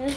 Evet.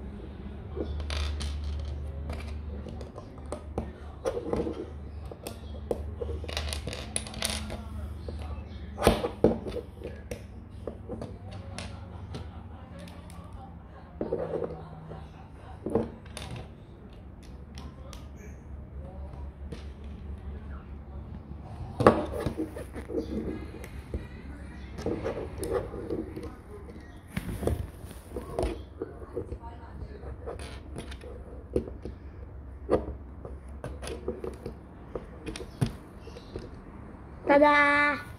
哒哒。